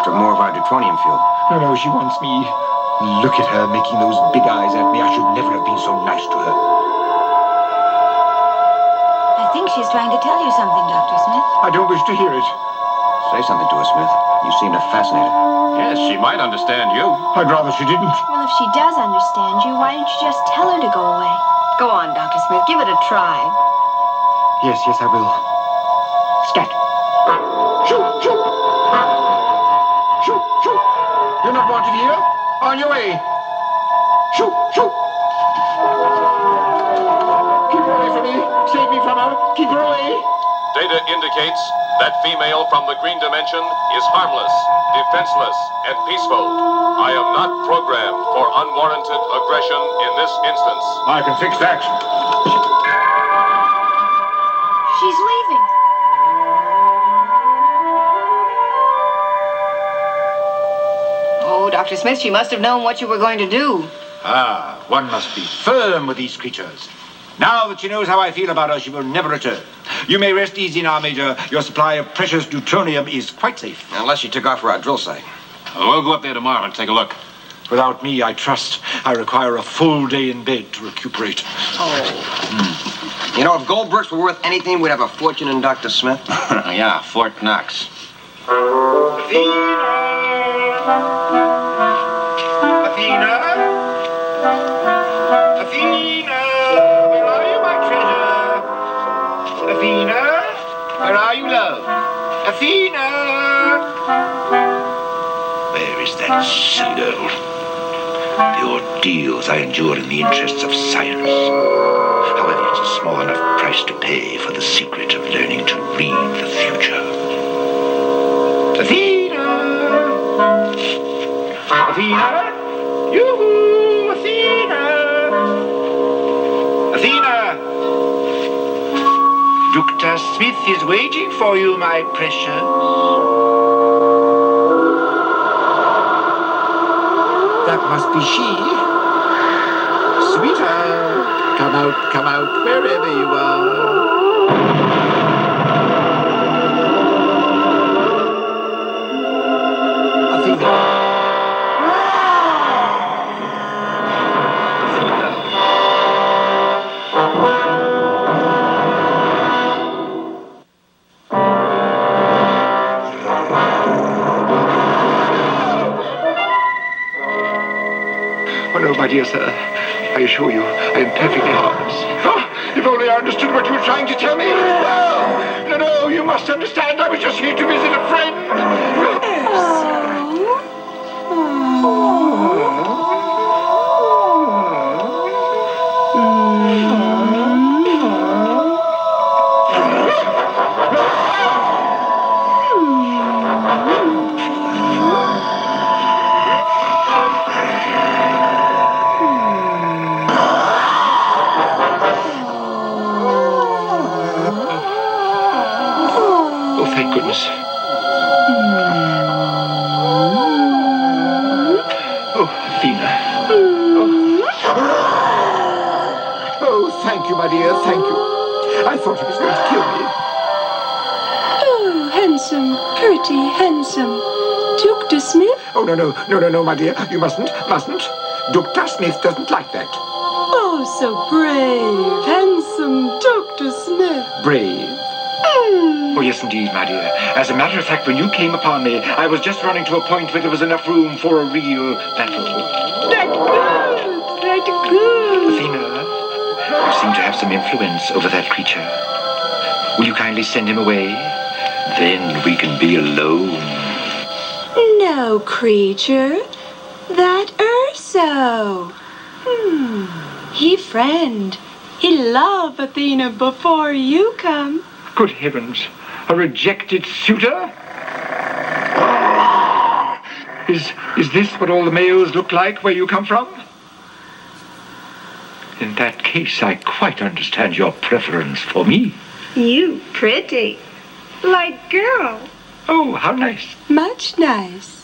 after more of our deuteronium fuel. No, no, she wants me. Look at her making those big eyes at me. I should never have been so nice to her. I think she's trying to tell you something, Dr. Smith. I don't wish to hear it. Say something to her, Smith. You seem to fascinate her. Yes, she might understand you. I'd rather she didn't. Well, if she does understand you, why don't you just tell her to go away? Go on, Dr. Smith. Give it a try. Yes, yes, I will. Scat. Shoot, shoot. Shoot, shoot. You're not wanted here. On your way. Shoot, shoot. Keep her away from me. Save me from her. Keep her away. Data indicates that female from the green dimension is harmless, defenseless, and peaceful. I am not programmed for unwarranted aggression in this instance. I can fix that. She's leaving. Dr. Smith, she must have known what you were going to do. Ah, one must be firm with these creatures. Now that she knows how I feel about her, she will never return. You may rest easy now, Major. Your supply of precious deuteronium is quite safe. Unless she took off for our drill site. We'll go up there tomorrow and take a look. Without me, I trust I require a full day in bed to recuperate. Oh. You know, if gold bricks were worth anything, we'd have a fortune in Dr. Smith. yeah, Fort Knox. Athena? Where is that silly girl? The ordeals I endure in the interests of science. However, it's a small enough price to pay for the secret of learning to read the future. Athena! Athena? Yoo-hoo! Dr. Smith is waiting for you, my precious. That must be she. Sweetheart, come out, come out, wherever you are. Oh, no, my dear sir. I assure you, I am perfectly harmless. Oh, if only I understood what you were trying to tell me. No, no, no, you must understand. I was just here to visit Oh, thank goodness. Oh, Athena. Oh. oh, thank you, my dear, thank you. I thought he was going to kill me. Oh, handsome, pretty, handsome. Duke de Smith? Oh, no, no, no, no, no, my dear. You mustn't, mustn't. Duke de Smith doesn't like that. Oh, so brave, yes, indeed, my dear. As a matter of fact, when you came upon me, I was just running to a point where there was enough room for a real battle. That good, that good. Athena, you seem to have some influence over that creature. Will you kindly send him away? Then we can be alone. No, creature. That Urso. Hmm. He friend. He love Athena before you come. Good heavens, a rejected suitor? Is, is this what all the males look like where you come from? In that case, I quite understand your preference for me. You pretty. Like girl. Oh, how nice. Much nice.